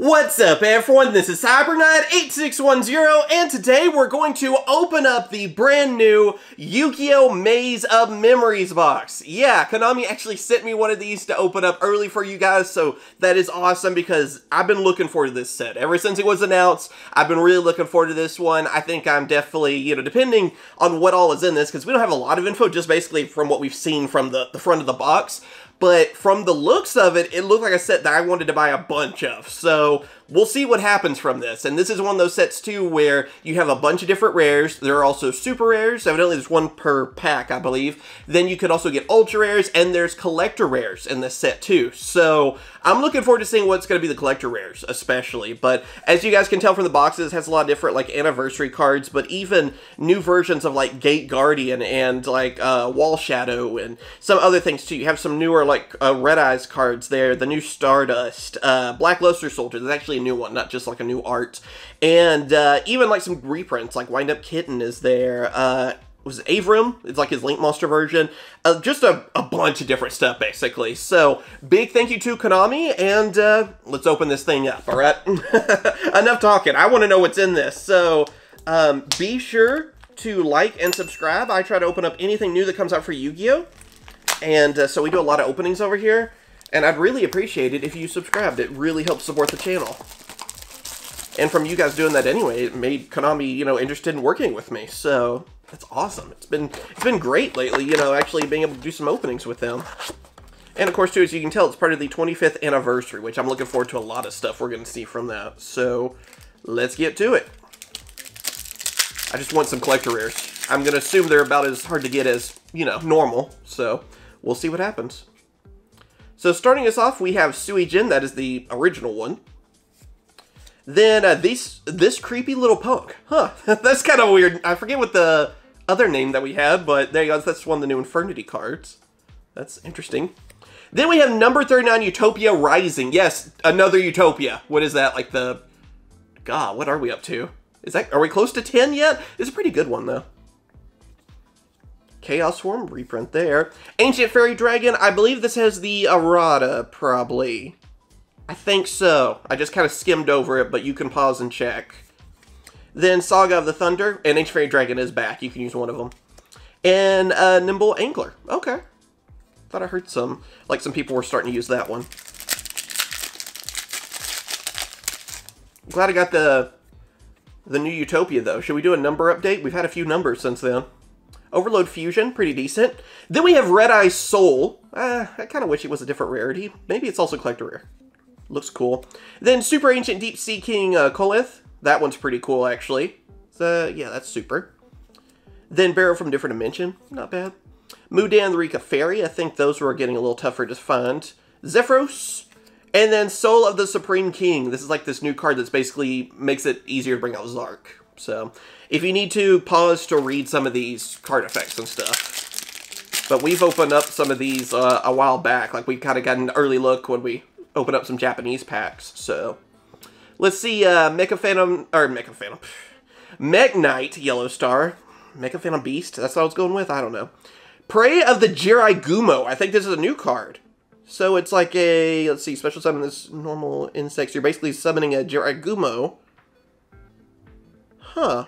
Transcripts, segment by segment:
What's up everyone, this is CyberKnight8610 and today we're going to open up the brand new Yu-Gi-Oh! Maze of Memories box. Yeah, Konami actually sent me one of these to open up early for you guys, so that is awesome because I've been looking forward to this set. Ever since it was announced, I've been really looking forward to this one. I think I'm definitely, you know, depending on what all is in this, because we don't have a lot of info, just basically from what we've seen from the, the front of the box, but from the looks of it, it looked like a set that I wanted to buy a bunch of. So we'll see what happens from this. And this is one of those sets too where you have a bunch of different rares. There are also super rares. Evidently there's one per pack, I believe. Then you could also get ultra rares and there's collector rares in this set too. So I'm looking forward to seeing what's going to be the collector rares, especially. But as you guys can tell from the boxes, has a lot of different like anniversary cards, but even new versions of like Gate Guardian and like uh, Wall Shadow and some other things too. You have some newer like uh, Red Eyes cards there, the new Stardust, uh, Black Luster Soldier. There's actually a new one, not just like a new art. And uh, even like some reprints, like Wind Up Kitten is there. Uh, was Avram? It's like his Link Monster version. Uh, just a, a bunch of different stuff, basically. So, big thank you to Konami, and uh, let's open this thing up, alright? Enough talking. I want to know what's in this. So, um, be sure to like and subscribe. I try to open up anything new that comes out for Yu-Gi-Oh! And uh, so we do a lot of openings over here. And I'd really appreciate it if you subscribed. It really helps support the channel. And from you guys doing that anyway, it made Konami, you know, interested in working with me. So that's awesome. It's been it's been great lately, you know, actually being able to do some openings with them. And of course, too, as you can tell, it's part of the 25th anniversary, which I'm looking forward to a lot of stuff we're going to see from that. So let's get to it. I just want some collector rares. I'm going to assume they're about as hard to get as, you know, normal. So we'll see what happens. So starting us off, we have Suijin, that is the original one. Then uh, this this creepy little punk. Huh, that's kind of weird. I forget what the other name that we had, but there you go. That's one of the new Infernity cards. That's interesting. Then we have number 39, Utopia Rising. Yes, another Utopia. What is that? Like the... God, what are we up to? Is that... Are we close to 10 yet? It's a pretty good one, though. Chaos Swarm, reprint there. Ancient Fairy Dragon, I believe this has the errata, probably. I think so. I just kind of skimmed over it, but you can pause and check. Then Saga of the Thunder, and Ancient Fairy Dragon is back. You can use one of them. And uh, Nimble Angler. Okay. Thought I heard some, like some people were starting to use that one. glad I got the the new Utopia, though. Should we do a number update? We've had a few numbers since then. Overload Fusion, pretty decent. Then we have Red Eye Soul. Uh, I kind of wish it was a different rarity. Maybe it's also collector rare. Looks cool. Then Super Ancient Deep Sea King uh. That one's pretty cool, actually. So, yeah, that's super. Then Barrow from Different Dimension. Not bad. Mudan the Rikka Fairy. I think those were getting a little tougher to find. Zephyros. And then Soul of the Supreme King. This is like this new card that's basically makes it easier to bring out Z-ARC. So, if you need to, pause to read some of these card effects and stuff. But we've opened up some of these uh, a while back. Like, we've kind of got an early look when we opened up some Japanese packs. So, let's see. Uh, Mecha Phantom, or Mecha Phantom. Mekk-Knight, Yellow Star. Mecha Phantom Beast, that's what I was going with? I don't know. Prey of the Jirai Gumo. I think this is a new card. So it's like a, let's see, special summon this normal insects. You're basically summoning a Jirai Gumo. Huh.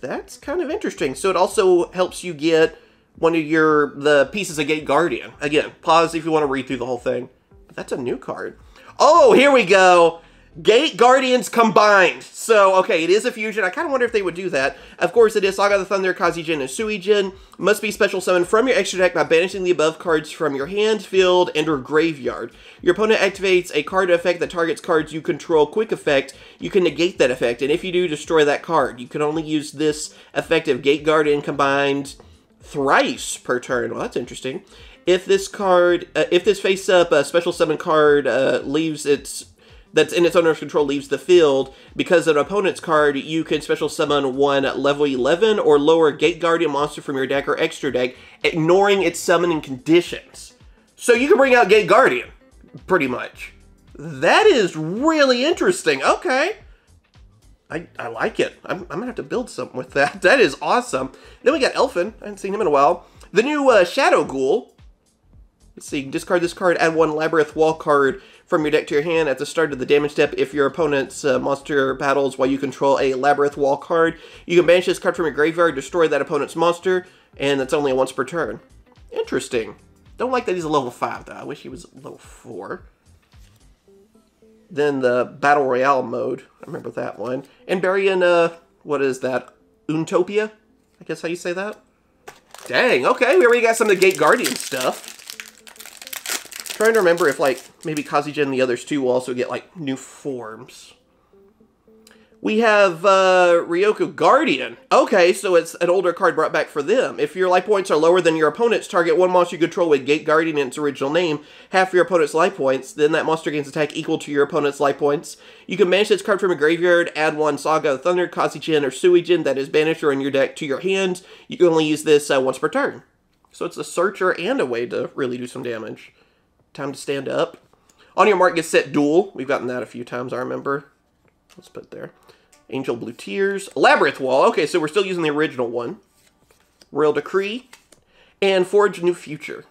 That's kind of interesting. So it also helps you get one of your, the pieces of Gate Guardian. Again, pause if you want to read through the whole thing. That's a new card. Oh, here we go. Gate Guardians combined. So, okay, it is a fusion. I kind of wonder if they would do that. Of course, it is Saga the Thunder, Kazejin, and Suijin. Must be special summoned from your extra deck by banishing the above cards from your hand, field, and or graveyard. Your opponent activates a card effect that targets cards you control quick effect. You can negate that effect, and if you do, destroy that card. You can only use this effective Gate Guardian combined thrice per turn. Well, that's interesting. If this card, uh, if this face-up uh, special summon card uh, leaves its that's in its owner's control leaves the field, because an opponent's card, you can special summon one level 11 or lower Gate Guardian monster from your deck or extra deck, ignoring its summoning conditions. So you can bring out Gate Guardian, pretty much. That is really interesting. Okay. I, I like it. I'm, I'm gonna have to build something with that. That is awesome. Then we got Elfin. I haven't seen him in a while. The new uh, Shadow Ghoul. Let's see, discard this card, add one Labyrinth Wall card from your deck to your hand at the start of the damage step if your opponent's uh, monster battles while you control a Labyrinth Wall card. You can banish this card from your graveyard, destroy that opponent's monster, and that's only once per turn. Interesting. Don't like that he's a level 5, though. I wish he was level 4. Then the Battle Royale mode. I remember that one. And Barian, uh, what is that? Untopia? I guess how you say that? Dang, okay, we already got some of the Gate Guardian stuff. Trying to remember if, like, maybe Kazejin and the others too will also get, like, new forms. We have uh, Ryoku Guardian. Okay, so it's an older card brought back for them. If your life points are lower than your opponent's, target one monster you control with Gate Guardian in its original name, half your opponent's life points, then that monster gains attack equal to your opponent's life points. You can banish this card from a graveyard, add one Saga Thunder, Kazejin, or Suijin that is banished or in your deck to your hand. You can only use this uh, once per turn. So it's a searcher and a way to really do some damage. Time to stand up. On your mark, get set, duel. We've gotten that a few times, I remember. Let's put there. Angel Blue Tears. Labyrinth Wall. Okay, so we're still using the original one. Royal Decree. And Forge New Future.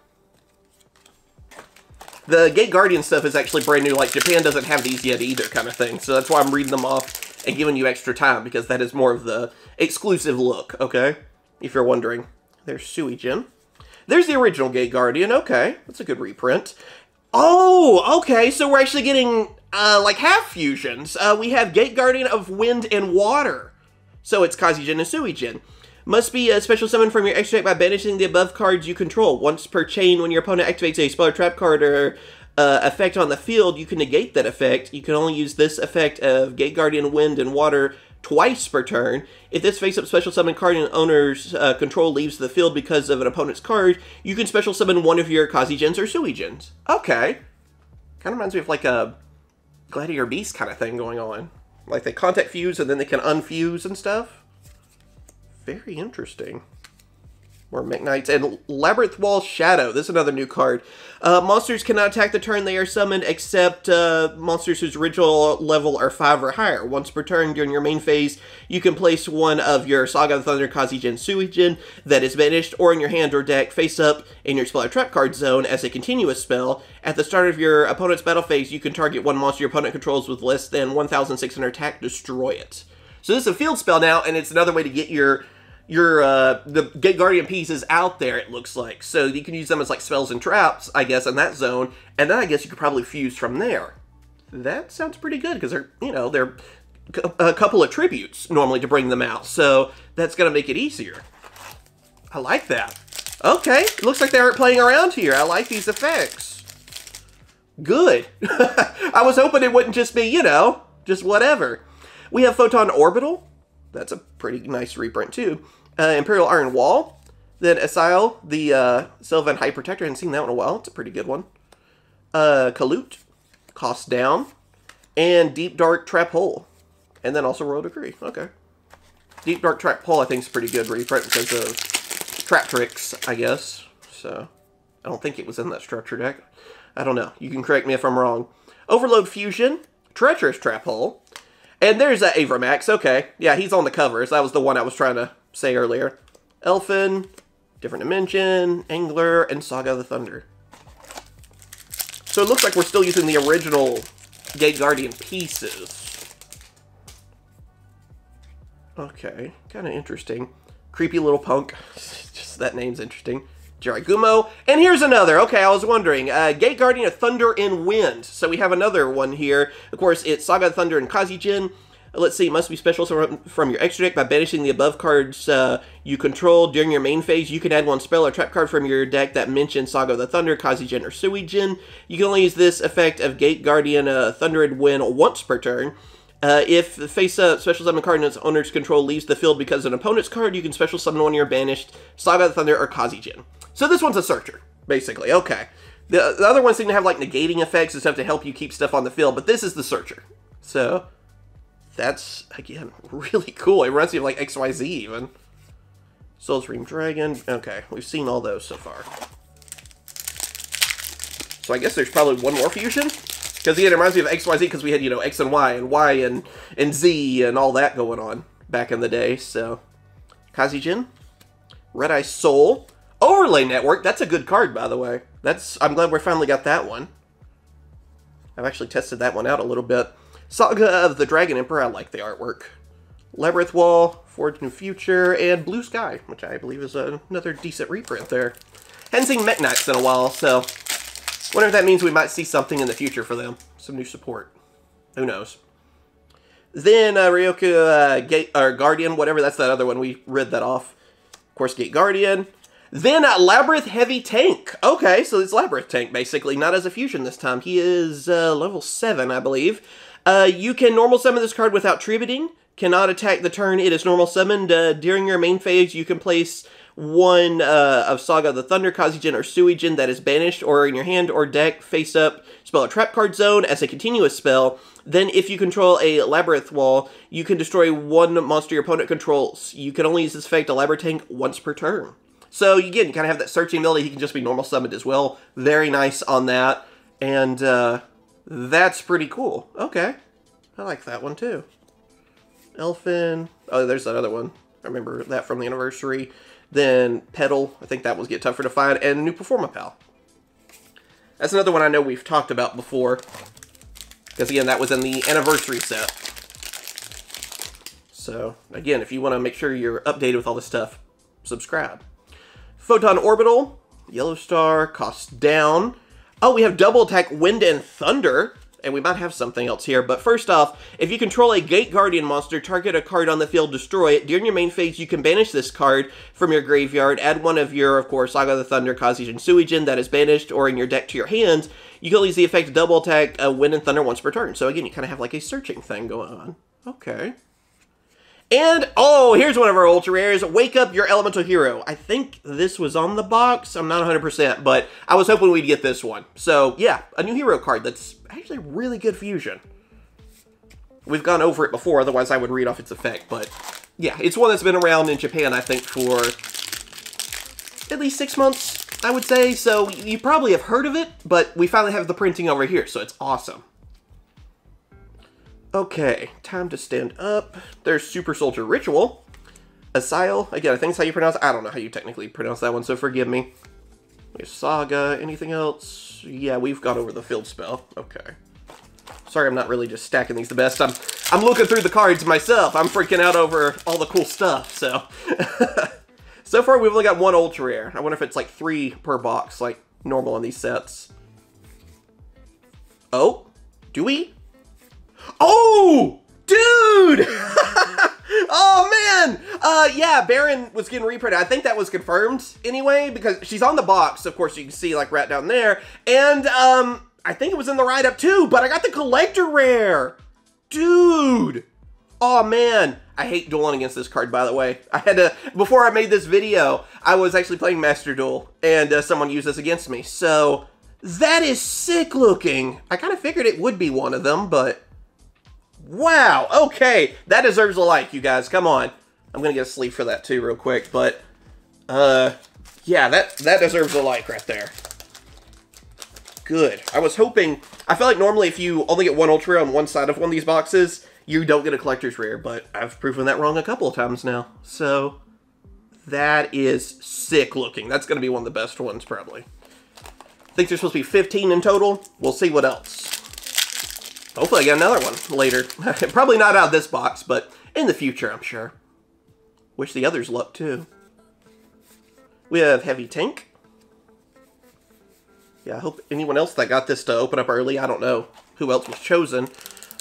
The Gate Guardian stuff is actually brand new. Like, Japan doesn't have these yet either kind of thing. So that's why I'm reading them off and giving you extra time. Because that is more of the exclusive look, okay? If you're wondering. There's Suijin. There's the original Gate Guardian. Okay, that's a good reprint. Oh, okay, so we're actually getting, uh, like, half fusions. Uh, we have Gate Guardian of Wind and Water. So it's Kazejin and Suijin. Must be a special summon from your extra deck by banishing the above cards you control. Once per chain, when your opponent activates a spell or trap card or uh, effect on the field, you can negate that effect. You can only use this effect of Gate Guardian, Wind, and Water twice per turn. If this face-up special summon card in owner's uh, control leaves the field because of an opponent's card, you can special summon one of your Kazejins or Suijins. Okay. Kind of reminds me of like a Gladiator Beast kind of thing going on. Like they contact fuse and then they can unfuse and stuff. Very interesting. More Mekk-Knights. And Labyrinth Wall Shadow. This is another new card. Uh, monsters cannot attack the turn they are summoned except uh, monsters whose original level are 5 or higher. Once per turn during your main phase, you can place one of your Saga of Thunder, Kazejin, Suijin that is banished or in your hand or deck face up in your spell or trap card zone as a continuous spell. At the start of your opponent's battle phase, you can target one monster your opponent controls with less than 1,600 attack, destroy it. So this is a field spell now, and it's another way to get your your uh, the Guardian pieces out there. It looks like so you can use them as like spells and traps, I guess, in that zone, and then I guess you could probably fuse from there. That sounds pretty good because they're you know they're a couple of tributes normally to bring them out, so that's gonna make it easier. I like that. Okay, looks like they aren't playing around here. I like these effects. Good. I was hoping it wouldn't just be, you know, just whatever. We have Photon Orbital. That's a pretty nice reprint, too. Uh, Imperial Iron Wall. Then Asile, the uh, Sylvan High Protector. I haven't seen that one in a while. It's a pretty good one. Uh, Kalut, Cost Down. And Deep Dark Trap Hole. And then also Royal Decree. Okay. Deep Dark Trap Hole, I think, is pretty good reprint because of Trap Tricks, I guess. So, I don't think it was in that structure deck. I don't know. You can correct me if I'm wrong. Overload Fusion, Treacherous Trap Hole, and there's Avramax. Okay. Yeah, he's on the covers. That was the one I was trying to say earlier. Elfin, Different Dimension, Angler, and Saga of the Thunder. So it looks like we're still using the original Gate Guardian pieces. Okay, kind of interesting. Creepy little punk. Just that name's interesting. Jirai Gumo. And here's another. Okay, I was wondering. Uh, Gate Guardian of Thunder and Wind. So we have another one here. Of course, it's Saga of Thunder and Kazejin. Let's see, must be special from your extra deck by banishing the above cards uh, you control during your main phase. You can add one spell or trap card from your deck that mentions Saga of the Thunder, Kazejin, or Suijin. You can only use this effect of Gate Guardian uh, Thunder and Wind once per turn. Uh, if the face-up special summon card in its owner's control leaves the field because of an opponent's card, you can special summon one of your banished Saga of the Thunder or Kazejin. So this one's a searcher, basically. Okay. The, the other ones seem to have like negating effects and stuff to help you keep stuff on the field, but this is the searcher. So that's again really cool. It reminds me of like XYZ even. Soul's Dream Dragon. Okay, we've seen all those so far. So I guess there's probably one more fusion. Because again, it reminds me of XYZ because we had, you know, X and Y and Y and, and Z and all that going on back in the day. So, Kazejin, Red Eye Soul, Overlay Network. That's a good card, by the way. That's I'm glad we finally got that one. I've actually tested that one out a little bit. Saga of the Dragon Emperor, I like the artwork. Labyrinth Wall, Forge New Future, and Blue Sky, which I believe is another decent reprint there. Hadn't seen Mech in a while, so wonder if that means we might see something in the future for them. Some new support. Who knows? Then uh, Ryoku uh, Gate or Guardian, whatever. That's that other one. We read that off. Of course, Gate Guardian. Then uh, Labyrinth Heavy Tank. Okay, so it's Labyrinth Tank basically, not as a fusion this time. He is uh, level seven, I believe. Uh, you can normal summon this card without tributing. Cannot attack the turn it is normal summoned. Uh, during your main phase, you can place one uh, of Saga the Thunder, Kazejin, or Suijin that is banished or in your hand or deck face up. Spell a trap card zone as a continuous spell. Then, if you control a Labyrinth Wall, you can destroy one monster your opponent controls. You can only use this effect, a Labyrinth Tank, once per turn. So, again, you kind of have that searching ability. He can just be normal summoned as well. Very nice on that. And uh, that's pretty cool. Okay. I like that one, too. Elfin. Oh, there's that other one. I remember that from the anniversary. Then Petal. I think that was Get Tougher to Find. And New Performapal. That's another one I know we've talked about before. Because again, that was in the anniversary set. So, again, if you want to make sure you're updated with all this stuff, subscribe. Photon Orbital, Yellow Star, cost down. Oh, we have double attack Wind and Thunder and we might have something else here. But first off, if you control a Gate Guardian monster, target a card on the field, destroy it. During your main phase, you can banish this card from your graveyard. Add one of your, of course, Saga of the Thunder, Kazejin, Suijin that is banished or in your deck to your hand. You can use the effect double attack uh, Wind and Thunder once per turn. So again, you kind of have like a searching thing going on. Okay. And, oh, here's one of our ultra rares. Wake Up Your Elemental Hero. I think this was on the box. I'm not 100%, but I was hoping we'd get this one. So, yeah, a new hero card that's actually really good fusion. We've gone over it before, otherwise I would read off its effect, but yeah, it's one that's been around in Japan, I think, for at least six months, I would say. So you probably have heard of it, but we finally have the printing over here, so it's awesome. Okay, time to stand up. There's Super Soldier Ritual. Asile, again, I think that's how you pronounce. I don't know how you technically pronounce that one, so forgive me. Saga, anything else? Yeah, we've got over the field spell. Okay. Sorry, I'm not really just stacking these the best. I'm I'm looking through the cards myself. I'm freaking out over all the cool stuff, so. so far, we've only got one Ultra Rare. I wonder if it's like three per box, like normal on these sets. Oh? Do we? Oh, dude! oh man! Uh, yeah, Baronne was getting reprinted. I think that was confirmed anyway because she's on the box. Of course, you can see like right down there, and um, I think it was in the write up too. But I got the collector rare, dude. Oh man, I hate dueling against this card. By the way, I had to before I made this video. I was actually playing Master Duel, and uh, someone used this against me. So that is sick looking. I kind of figured it would be one of them, but Wow, okay. That deserves a like, you guys. Come on. I'm gonna get a sleep for that too real quick, but uh yeah, that that deserves a like right there. Good. I was hoping I feel like normally if you only get one ultra on one side of one of these boxes, you don't get a collector's rare, but I've proven that wrong a couple of times now. So that is sick looking. That's gonna be one of the best ones probably. I think there's supposed to be 15 in total. We'll see what else. Hopefully I get another one later. Probably not out of this box, but in the future, I'm sure. Wish the others luck, too. We have Heavy Tank. Yeah, I hope anyone else that got this to open up early, I don't know who else was chosen.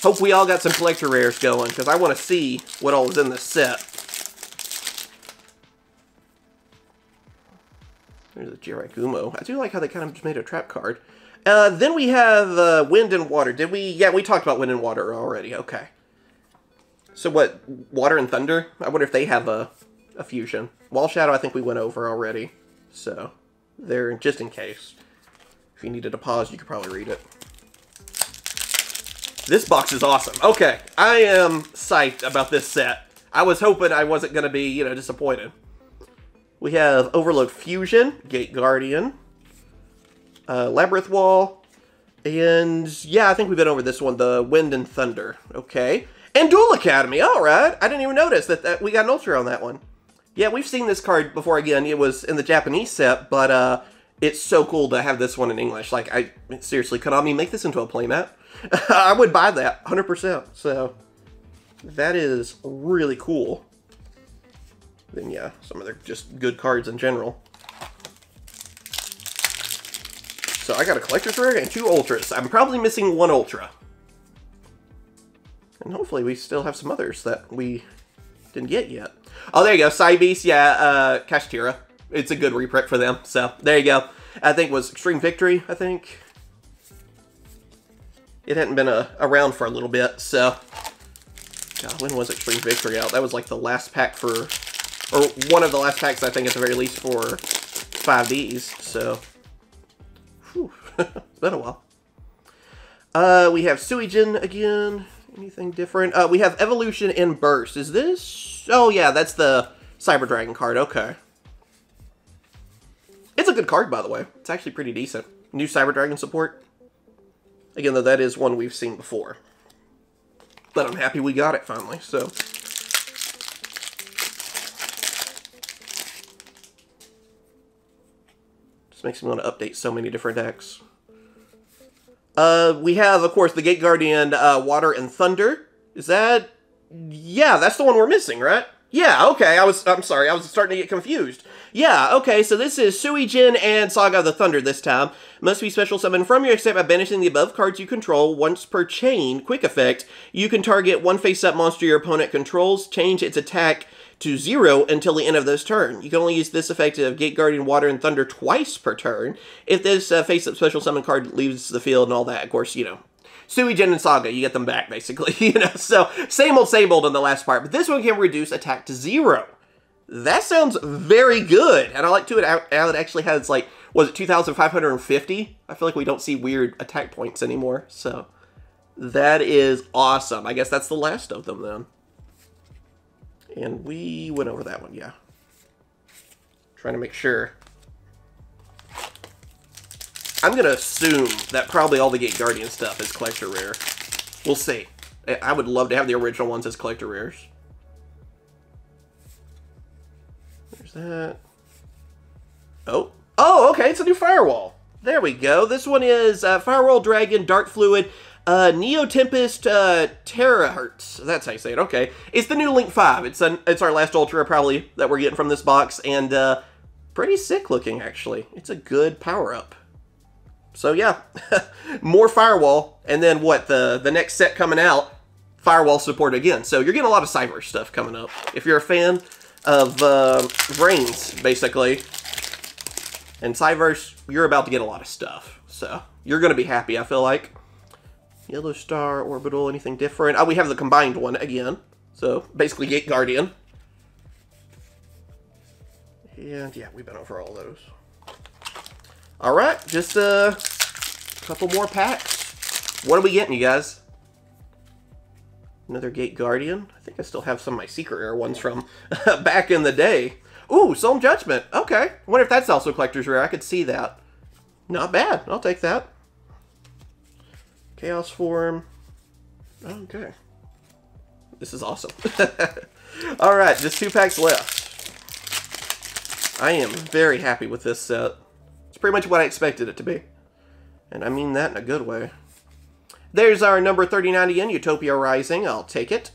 Hope we all got some collector rares going, because I want to see what all is in this set. There's a Jirai Gumo. I do like how they kind of just made a trap card. Uh, then we have uh, Wind and Water. Did we? Yeah, we talked about Wind and Water already. Okay. So what? Water and Thunder? I wonder if they have a, a fusion. Wall Shadow, I think we went over already. So, there, just in case. If you needed a pause, you could probably read it. This box is awesome. Okay, I am psyched about this set. I was hoping I wasn't going to be, you know, disappointed. We have Overload Fusion, Gate Guardian, uh, Labyrinth Wall, and yeah, I think we've been over this one, the Wind and Thunder. Okay. And Duel Academy, alright. I didn't even notice that, that we got an Ultra on that one. Yeah, we've seen this card before again. It was in the Japanese set, but uh, it's so cool to have this one in English. Like, I seriously, Konami, make this into a playmat. I would buy that 100%. So, that is really cool. Then, yeah, some of their just good cards in general. So I got a Collector's Rare and two Ultras. I'm probably missing one Ultra. And hopefully we still have some others that we didn't get yet. Oh, there you go. Cybeast, yeah, uh, Kashtira. It's a good reprint for them. So, there you go. I think was Extreme Victory, I think. It hadn't been uh, around for a little bit, so... God, when was Extreme Victory out? That was like the last pack for... Or one of the last packs, I think, at the very least, for 5Ds, so... It's been a while. Uh, we have Suijin again. Anything different? Uh, we have Evolution and Burst. Is this... Oh, yeah, that's the Cyber Dragon card. Okay. It's a good card, by the way. It's actually pretty decent. New Cyber Dragon support. Again, though, that is one we've seen before. But I'm happy we got it finally, so... Just makes me want to update so many different decks. Uh, we have, of course, the Gate Guardian uh, Water and Thunder. Is that... Yeah, that's the one we're missing, right? Yeah, okay, I was, I'm sorry, I was starting to get confused. Yeah, okay, so this is Suijin and Saga of the Thunder this time. Must be special summoned from your except by banishing the above cards you control once per chain. Quick effect. You can target one face-up monster your opponent controls, change its attack to zero until the end of this turn. You can only use this effect of Gate Guardian, Water, and Thunder twice per turn. If this uh, face-up special summon card leaves the field and all that, of course, you know, Suijin and Saga, you get them back, basically, you know, so same old, same old in the last part, but this one can reduce attack to zero. That sounds very good, and I like to it how it actually has, like, was it 2,550? I feel like we don't see weird attack points anymore, so that is awesome. I guess that's the last of them, then. And we went over that one, yeah. Trying to make sure. I'm going to assume that probably all the Gate Guardian stuff is Collector Rare. We'll see. I would love to have the original ones as Collector Rares. There's that. Oh. Oh, okay, it's a new Firewall. There we go. This one is uh, Firewall Dragon, Dark Fluid, uh, Neo Tempest uh, Terahertz. That's how you say it. Okay, it's the new Link Five. It's an it's our last Ultra probably that we're getting from this box, and uh, pretty sick looking actually. It's a good power up. So yeah, more Firewall, and then what the the next set coming out, Firewall support again. So you're getting a lot of Cyber stuff coming up. If you're a fan of uh, VRAINS, basically, and Cyverse, you're about to get a lot of stuff. So you're going to be happy, I feel like. Yellow Star, Orbital, anything different? Oh, we have the combined one again. So, basically Gate Guardian. And, yeah, we've been over all those. Alright, just a couple more packs. What are we getting, you guys? Another Gate Guardian. I think I still have some of my secret rare ones from back in the day. Ooh, Solemn Judgment. Okay. Wonder if that's also Collector's Rare. I could see that. Not bad. I'll take that. Chaos Form. Okay. This is awesome. Alright, just two packs left. I am very happy with this set. It's pretty much what I expected it to be. And I mean that in a good way. There's our number 39 again, Utopia Rising. I'll take it.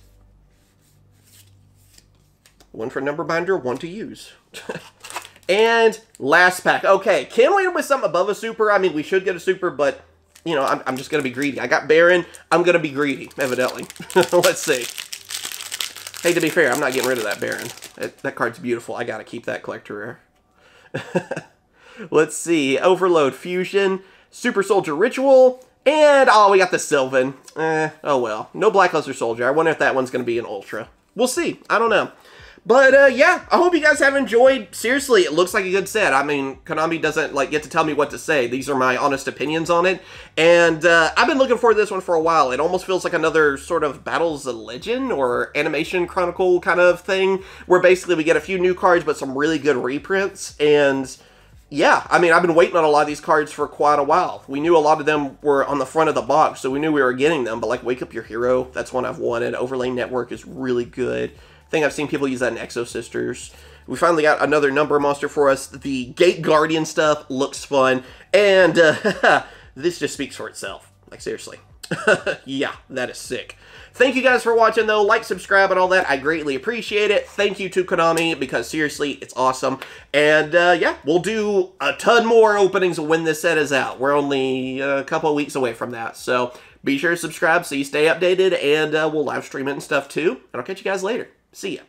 One for number binder, one to use. and last pack. Okay, can we with something above a super? I mean, we should get a super, but, you know, I'm, I'm just going to be greedy. I got Baronne. I'm going to be greedy, evidently. Let's see. Hey, to be fair, I'm not getting rid of that Baronne. That, that card's beautiful. I got to keep that collector rare. Let's see. Overload Fusion, Super Soldier Ritual, and, oh, we got the Sylvan. Eh, oh well. No Black Luster Soldier. I wonder if that one's going to be an Ultra. We'll see. I don't know. But uh, yeah, I hope you guys have enjoyed. Seriously, it looks like a good set. I mean, Konami doesn't like get to tell me what to say. These are my honest opinions on it, and uh, I've been looking forward to this one for a while. It almost feels like another sort of Battles of Legend or Animation Chronicle kind of thing, where basically we get a few new cards but some really good reprints. And yeah, I mean, I've been waiting on a lot of these cards for quite a while. We knew a lot of them were on the front of the box, so we knew we were getting them. But like Wake Up Your Hero, that's one I've wanted. Overlay Network is really good think I've seen people use that in Exosisters. We finally got another number monster for us. The Gate Guardian stuff looks fun, and uh, this just speaks for itself. Like, seriously. yeah, that is sick. Thank you guys for watching, though. Like, subscribe, and all that. I greatly appreciate it. Thank you to Konami, because seriously, it's awesome. And, uh, yeah, we'll do a ton more openings when this set is out. We're only a couple weeks away from that. So be sure to subscribe so you stay updated, and uh, we'll live stream it and stuff, too. And I'll catch you guys later. See ya.